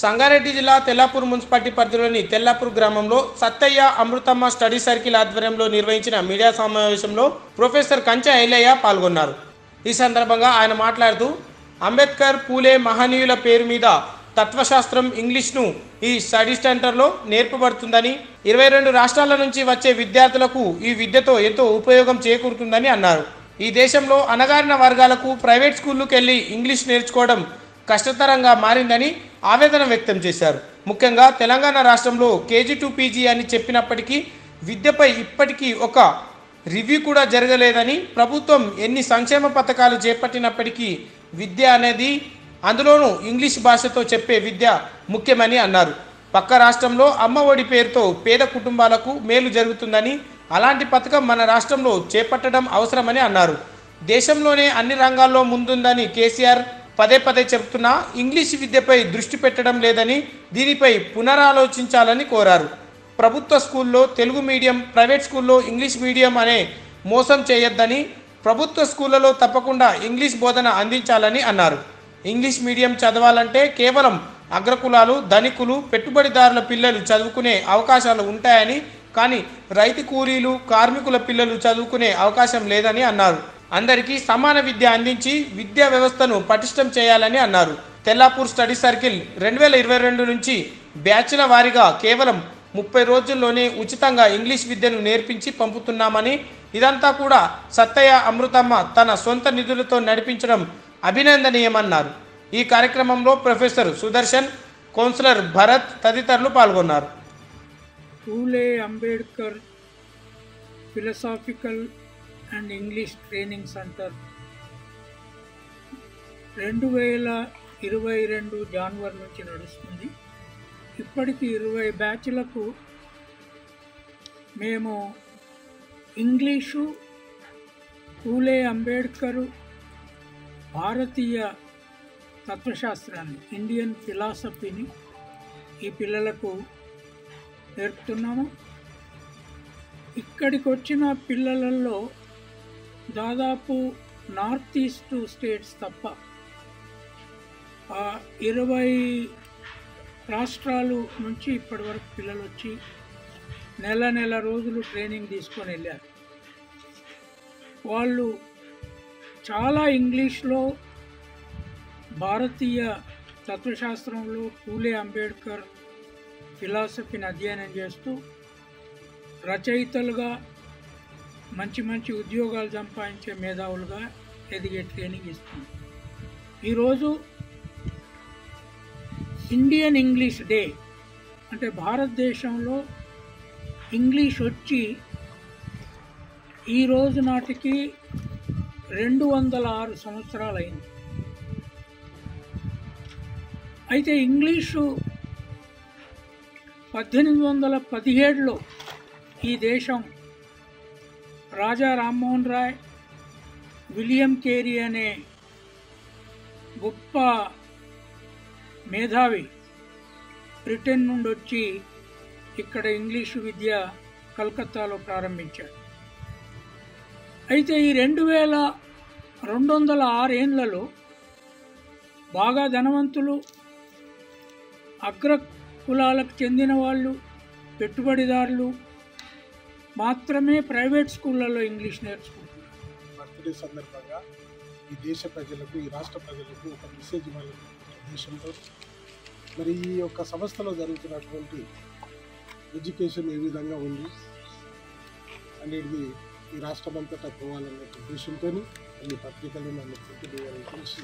సంగారెడ్డి జిల్లా తెల్లాపూర్ మున్సిపాలిటీ పరిధిలోని తెల్లాపూర్ గ్రామంలో సత్తయ్య అమృతమ్మ స్టడీ సర్కిల్ ఆధ్వర్యంలో నిర్వహించిన మీడియా సమావేశంలో ప్రొఫెసర్ కంచె ఐలయ్య పాల్గొన్నారు. ఈ సందర్భంగా ఆయన మాట్లాడుతూ అంబేద్కర్ పూలే మహనీయుల పేరు మీద తత్వశాస్త్రం ఇంగ్లీష్ను ఈ స్టడీ సెంటర్లో నేర్పబడుతుందని ఇరవై రెండు రాష్ట్రాల నుంచి వచ్చే విద్యార్థులకు ఈ విద్యతో ఎంతో ఉపయోగం చేకూరుతుందని అన్నారు. ఈ దేశంలో అణగారిన వర్గాలకు ప్రైవేట్ స్కూళ్ళకెళ్ళి ఇంగ్లీష్ నేర్చుకోవడం కష్టతరంగా మారిందని ఆవేదన వ్యక్తం చేశారు. ముఖ్యంగా తెలంగాణ రాష్ట్రంలో కేజీ టు పీజీ అని చెప్పినప్పటికీ విద్యపై ఇప్పటికీ ఒక రివ్యూ కూడా జరగలేదని ప్రభుత్వం ఎన్ని సంక్షేమ పథకాలు చేపట్టినప్పటికీ విద్య అనేది అందులోనూ ఇంగ్లీష్ భాషతో చెప్పే విద్య ముఖ్యమని అన్నారు. పక్క రాష్ట్రంలో అమ్మ ఒడి పేరుతో పేద కుటుంబాలకు మేలు జరుగుతుందని అలాంటి పథకం మన రాష్ట్రంలో చేపట్టడం అవసరమని అన్నారు. దేశంలోనే అన్ని రంగాల్లో ముందుందని కేసీఆర్ పదే పదే చెబుతున్నా ఇంగ్లీష్ విద్యపై దృష్టి పెట్టడం లేదని దీనిపై పునరాలోచించాలని కోరారు. ప్రభుత్వ స్కూల్లో తెలుగు మీడియం ప్రైవేట్ స్కూల్లో ఇంగ్లీష్ మీడియం అనే మోసం చేయొద్దని ప్రభుత్వ స్కూళ్ళలో తప్పకుండా ఇంగ్లీష్ బోధన అందించాలని అన్నారు. ఇంగ్లీష్ మీడియం చదవాలంటే కేవలం అగ్రకులాలు ధనికులు పెట్టుబడిదారుల పిల్లలు చదువుకునే అవకాశాలు ఉంటాయని కానీ రైతు కూలీలు కార్మికుల పిల్లలు చదువుకునే అవకాశం లేదని అన్నారు. అందరికీ సమాన విద్య అందించి విద్యా వ్యవస్థను పటిష్టం చేయాలని అన్నారు. తెల్లాపూర్ స్టడీ సర్కిల్ రెండు వేల ఇరవై రెండు నుంచి బ్యాచ్ల వారీగా కేవలం ముప్పై రోజుల్లోనే ఉచితంగా ఇంగ్లీష్ విద్యను నేర్పించి పంపుతున్నామని ఇదంతా కూడా సత్తయ్య అమృతమ్మ తన సొంత నిధులతో నడిపించడం అభినందనీయమన్నారు. ఈ కార్యక్రమంలో ప్రొఫెసర్ సుదర్శన్ కౌన్సిలర్ భరత్ తదితరులు పాల్గొన్నారు. Phule Ambedkar philosophical and English training centre. రెండు వేల ఇరవై రెండు జాన్వరి నుంచి నడుస్తుంది. ఇప్పటికి ఇరవై బ్యాచ్లకు మేము ఇంగ్లీషు పూలే అంబేడ్కర్ భారతీయ తత్వశాస్త్రాన్ని ఇండియన్ ఫిలాసఫీని ఈ పిల్లలకు నేర్పుతున్నాము. ఇక్కడికి వచ్చిన పిల్లలలో దాదాపు నార్త్ ఈస్ట్ స్టేట్స్ తప్ప ఆ ఇరవై రాష్ట్రాలు నుంచి ఇప్పటి వరకు పిల్లలు వచ్చి నెల నెల రోజులు ట్రైనింగ్ తీసుకొని వెళ్ళారు. వాళ్ళు చాలా ఇంగ్లీష్లో భారతీయ తత్వశాస్త్రంలో పూలే అంబేద్కర్ ఫిలాసఫీని అధ్యయనం చేస్తూ రచయితలుగా మంచి మంచి ఉద్యోగాలు సంపాదించే మేధావులుగా ఎదిగే ట్రైనింగ్ ఇస్తుంది. ఈరోజు ఇండియన్ ఇంగ్లీష్ డే అంటే భారతదేశంలో ఇంగ్లీష్ వచ్చి ఈ రోజు నాటికి రెండు వందల ఆరు సంవత్సరాలైంది. అయితే ఇంగ్లీషు పద్దెనిమిది వందల పదిహేడులో ఈ దేశం రాజా రామ్మోహన్ రాయ్ విలియం కేరీ అనే గొప్ప మేధావి బ్రిటన్ నుండి వచ్చి ఇక్కడ ఇంగ్లీషు విద్య కలకత్తాలో ప్రారంభించాడు. అయితే ఈ రెండు వేల రెండు వందల ఆరేళ్ళలో బాగా ధనవంతులు అగ్ర కులాలకు చెందిన వాళ్ళు పెట్టుబడిదారులు మాత్రమే ప్రైవేట్ స్కూళ్ళల్లో ఇంగ్లీష్ నేర్చుకుంటున్నారు. బర్త్డే సందర్భంగా ఈ దేశ ప్రజలకు ఈ రాష్ట్ర ప్రజలకు ఒక మెసేజ్ ఇవ్వాలనే ఉద్దేశంతో మరి ఈ యొక్క సంస్థలో జరుగుతున్నటువంటి ఎడ్యుకేషన్ ఏ విధంగా ఉంది అనేది ఈ రాష్ట్రమంతటా పోవాలనే ఉద్దేశంతో కొన్ని పత్రికలు నన్ను పూర్తి చేయాలని తెలిసి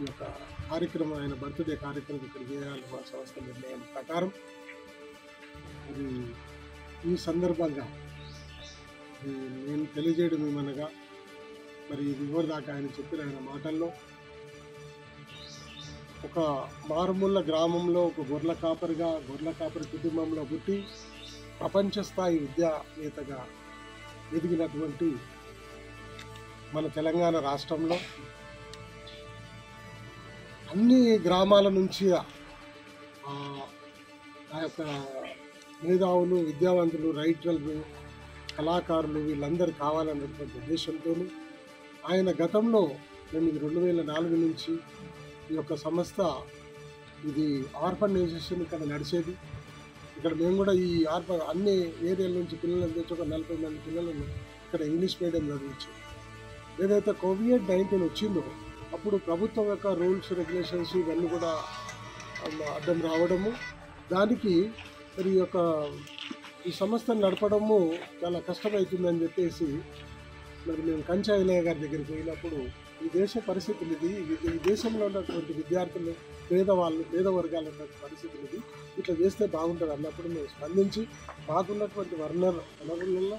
ఈ యొక్క కార్యక్రమం ఆయన బర్త్డే కార్యక్రమం ఇక్కడ చేయాలని మా సంస్థ నిర్ణయం ప్రకారం ఇది ఈ సందర్భంగా నేను తెలియజేయడం ఏమనగా మరి ఇది దాకా ఆయన చెప్పిన ఆయన మాటల్లో ఒక మారుమూల గ్రామంలో ఒక గొర్రెల కాపరిగా గొర్రెల కాపరి కుటుంబంలో పుట్టి ప్రపంచ స్థాయి విద్యావేత్తగా ఎదిగినటువంటి మన తెలంగాణ రాష్ట్రంలో అన్ని గ్రామాల నుంచి ఆ యొక్క మేధావులు విద్యావంతులు రైటర్లు కళాకారులు వీళ్ళందరూ కావాలన్నటువంటి ఉద్దేశంతోనూ ఆయన గతంలో మేము ఇది రెండు వేల నాలుగు నుంచి ఈ యొక్క సంస్థ ఇది ఆర్ఫనైజేషన్ ఇక్కడ నడిచేది. ఇక్కడ మేము కూడా ఈ ఆర్ఫ అన్ని ఏరియాల నుంచి పిల్లలను తెచ్చి ఒక నలభై మంది పిల్లలను ఇక్కడ ఇంగ్లీష్ మీడియం చదివించాం. ఏదైతే కోవిడ్ నైన్టీన్ వచ్చిందో అప్పుడు ప్రభుత్వం యొక్క రూల్స్ రెగ్యులేషన్స్ ఇవన్నీ కూడా అడ్డం రావడము. దానికి మరి ఈ యొక్క ఈ సంస్థను నడపడము చాలా కష్టమవుతుందని చెప్పేసి మరి మేము కంచాయిలయ్య గారి దగ్గరికి పోయినప్పుడు ఈ దేశ పరిస్థితులు ఇది ఈ దేశంలో ఉన్నటువంటి విద్యార్థులు పేదవాళ్ళు పేద వర్గాల ఉన్నటువంటి పరిస్థితులు ఇది. ఇట్లా చేస్తే బాగుంటుంది అన్నప్పుడు మేము స్పందించి మాకున్నటువంటి వర్ణర్ వనరులలో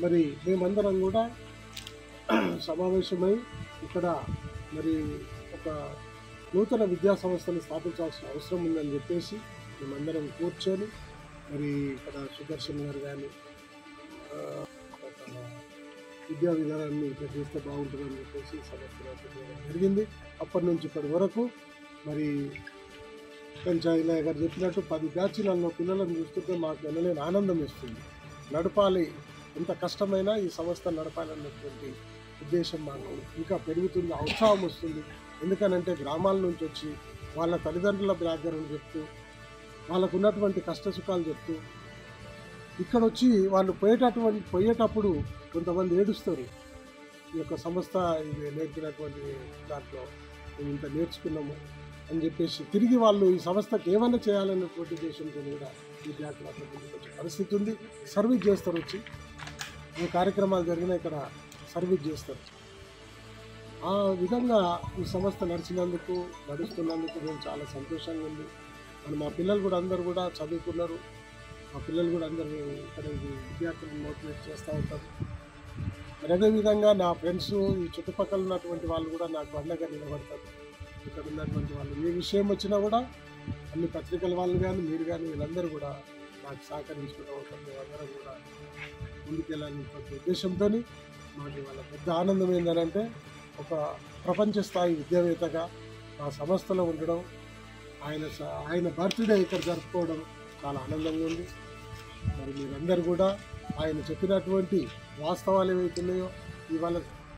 మరి మేమందరం కూడా సమావేశమై ఇక్కడ మరి ఒక నూతన విద్యా సంస్థను స్థాపించాల్సిన అవసరం ఉందని చెప్పేసి మేమందరం కూర్చొని మరి ఇక్కడ సుదర్శన్ గారు కానీ విద్యా విధానాన్ని ఇట్లా చేస్తే బాగుంటుందని చెప్పేసి సమస్య జరిగింది. అప్పటి నుంచి ఇప్పటి వరకు మరి పంచాయతీ గారు చెప్పినట్టు పది బ్యాచ్లలో పిల్లలను చూస్తుంటే మాకు వెళ్ళలేని ఆనందం ఇస్తుంది నడపాలి ఎంత కష్టమైనా ఈ సంస్థ నడపాలన్నటువంటి ఉద్దేశం మాకు ఇంకా పెరుగుతుంది ఉత్సాహం వస్తుంది. ఎందుకనంటే గ్రామాల నుంచి వచ్చి వాళ్ళ తల్లిదండ్రుల బ్యాక్గ్రౌండ్ చెప్తూ వాళ్ళకు ఉన్నటువంటి కష్ట సుఖాలు చెప్తూ ఇక్కడ వచ్చి వాళ్ళు పోయేటటువంటి పోయేటప్పుడు కొంతమంది ఏడుస్తారు. ఈ యొక్క సంస్థ ఇది నేర్పినటువంటి దాంట్లో మేము ఇంత నేర్చుకున్నాము అని చెప్పేసి తిరిగి వాళ్ళు ఈ సంస్థకి ఏమైనా చేయాలన్నటువంటి ఉద్దేశంతో కూడా విద్యార్థులు అక్కడ పరిస్థితి ఉంది. సర్వీస్ చేస్తారు వచ్చి. ఈ కార్యక్రమాలు జరిగిన ఇక్కడ సర్వీస్ చేస్తారు. ఆ విధంగా ఈ సంస్థ నడిచినందుకు నడుస్తున్నందుకు మేము చాలా సంతోషంగా ఉంది. మరి మా పిల్లలు కూడా అందరూ కూడా చదువుకున్నారు. మా పిల్లలు కూడా అందరూ ఇక్కడ విద్యార్థులను మోటివేట్ చేస్తూ ఉంటారు. మరి అదేవిధంగా నా ఫ్రెండ్స్ ఈ చుట్టుపక్కల ఉన్నటువంటి వాళ్ళు కూడా నాకు అండగా నిలబడతారు. ఇక్కడ ఉన్నటువంటి వాళ్ళు ఏ విషయం వచ్చినా కూడా అన్ని పత్రికల వాళ్ళు కానీ మీరు కానీ వీళ్ళందరూ కూడా నాకు సహకరించుకుంటూ ఉంటారు. మేమందరం కూడా ముందుకెళ్ళాలనేటువంటి ఉద్దేశంతో మాకు వాళ్ళ పెద్ద ఆనందం ఏంటంటే ఒక ప్రపంచ స్థాయి విద్యావేత్తగా మా సంస్థలో ఉండడం ఆయన స- ఆయన బర్త్డే ఇక్కడ జరుపుకోవడం చాలా ఆనందంగా ఉంది. మరి మీరందరూ కూడా ఆయన చెప్పినటువంటి వాస్తవాలు ఏవైతే ఉన్నాయో ఇవాళ